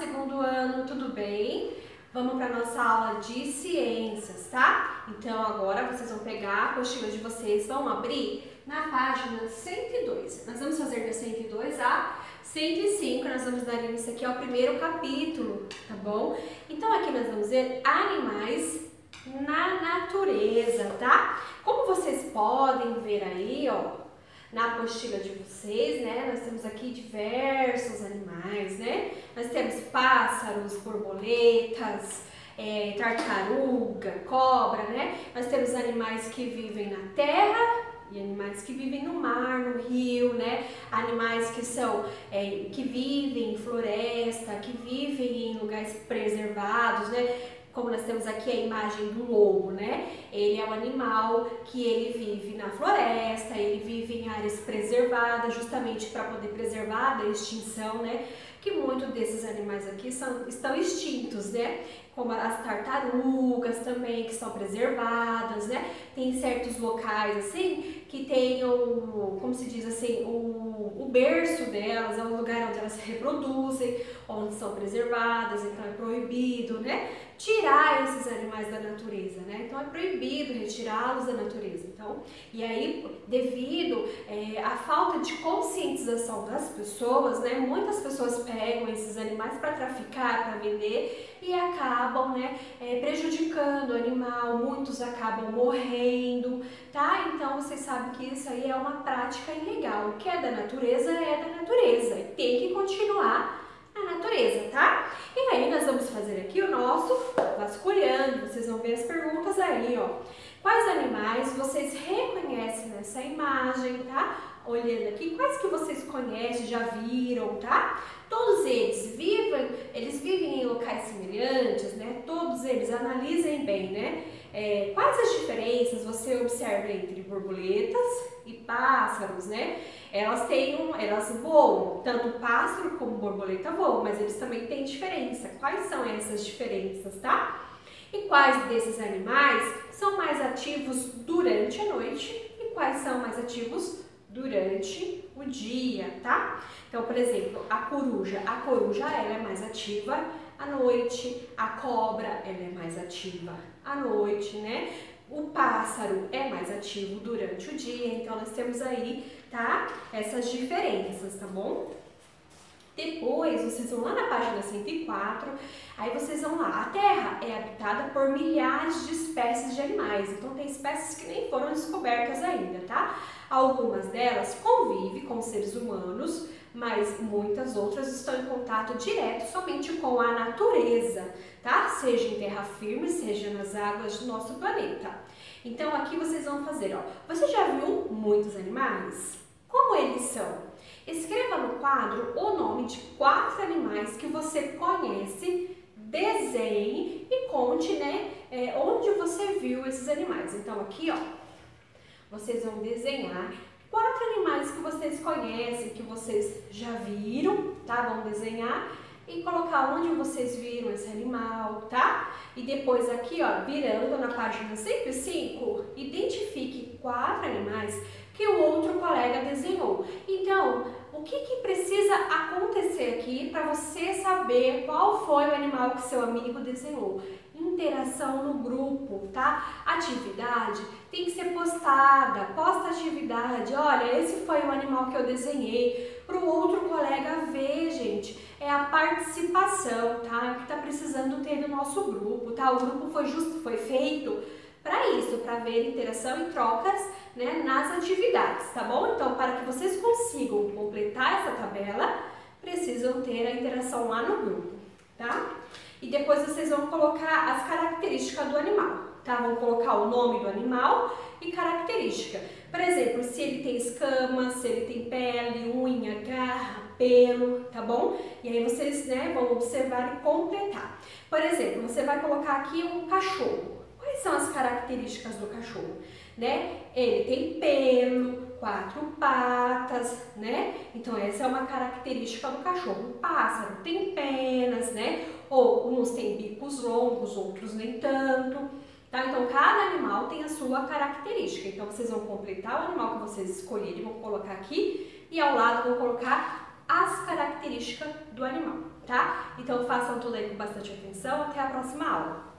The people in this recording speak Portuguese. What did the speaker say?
segundo ano, tudo bem? Vamos para nossa aula de ciências, tá? Então agora vocês vão pegar a apostila de vocês, vão abrir na página 102. Nós vamos fazer da 102 a 105, nós vamos dar início aqui ao primeiro capítulo, tá bom? Então aqui nós vamos ver animais na natureza, tá? Como vocês podem ver aí, ó, na apostila de vocês, né? Nós temos aqui diversos animais, né? Nós temos pássaros, borboletas, é, tartaruga, cobra, né? Nós temos animais que vivem na terra e animais que vivem no mar, no rio, né? Animais que são é, que vivem em floresta, que vivem em lugares preservados, né? Como nós temos aqui a imagem do lobo, né? Ele é um animal que ele vive na floresta, ele vive em áreas preservadas, justamente para poder preservar da extinção, né? Que muitos desses animais aqui são, estão extintos, né? Como as tartarugas também, que são preservadas, né? Tem certos locais, assim, que tem o, como se diz assim, o, o berço delas, é um lugar onde elas se reproduzem, onde são preservadas, então é proibido, né? Tirar esses animais da natureza, né? Então é proibido retirá-los da natureza. Então, e aí, devido é, à falta de conscientização das pessoas, né? Muitas pessoas pegam esses animais para traficar, para vender e acabam, né? É, prejudicando o animal. Muitos acabam morrendo, tá? Então vocês sabem que isso aí é uma prática ilegal. O que é da natureza é da natureza e tem que continuar a natureza, tá? E aí nós vamos fazer aqui o nosso vasculhando, vocês vão ver as perguntas aí, ó. Quais animais vocês reconhecem nessa imagem, tá? Olhando aqui, quais que vocês conhecem, já viram, tá? Todos eles vivem, eles vivem em locais semelhantes, né? Todos eles, analisem bem, né? É, quais as diferenças você observa entre borboletas e pássaros, né? Elas têm um, elas voam, tanto pássaro como borboleta voam, mas eles também têm diferença. Quais são essas diferenças, tá? E quais desses animais são mais ativos durante a noite e quais são mais ativos durante o dia, tá? Então, por exemplo, a coruja, a coruja ela é mais ativa à noite, a cobra ela é mais ativa à noite, né? O pássaro é mais ativo durante o dia, então nós temos aí, tá? Essas diferenças, tá bom? Depois, vocês vão lá na página 104, aí vocês vão lá. A Terra é habitada por milhares de espécies de animais, então tem espécies que nem foram descobertas ainda, tá? Algumas delas convivem com seres humanos, mas muitas outras estão em contato direto somente com a natureza, tá? Seja em terra firme, seja nas águas do nosso planeta. Então aqui vocês vão fazer, ó. Você já viu muitos animais? Como eles são? Escreva no quadro o nome de quatro animais que você conhece, desenhe e conte, né, é, onde você viu esses animais. Então aqui, ó, vocês vão desenhar quatro animais que vocês conhecem, que vocês já viram, tá? Vão desenhar e colocar onde vocês viram esse animal, tá? E depois aqui, ó, virando na página 105, identifique quatro animais que o outro colega desenhou. Então, o que, que precisa acontecer aqui para você saber qual foi o animal que seu amigo desenhou? Interação no grupo, tá? Atividade tem que ser postada, posta atividade. Olha, esse foi o animal que eu desenhei. Para o outro colega ver, gente, é a participação, tá? Que está precisando ter no nosso grupo, tá? O grupo foi justo, foi feito para isso, para ver interação e trocas né, nas atividades, tá bom? Então, para que vocês consigam completar essa tabela, precisam ter a interação lá no grupo, tá? E depois vocês vão colocar as características do animal, tá? Vão colocar o nome do animal e característica. Por exemplo, se ele tem escamas, se ele tem pele, unha, garra, pelo, tá bom? E aí vocês né, vão observar e completar. Por exemplo, você vai colocar aqui um cachorro. Quais são as características do cachorro? Né? Ele tem pelo, quatro patas, né? Então essa é uma característica do cachorro. O pássaro tem penas, né? Ou uns têm bicos longos, outros nem tanto. Tá? Então cada animal tem a sua característica. Então vocês vão completar o animal que vocês escolherem, vão colocar aqui e ao lado vão colocar as características do animal, tá? Então façam tudo aí com bastante atenção. Até a próxima aula.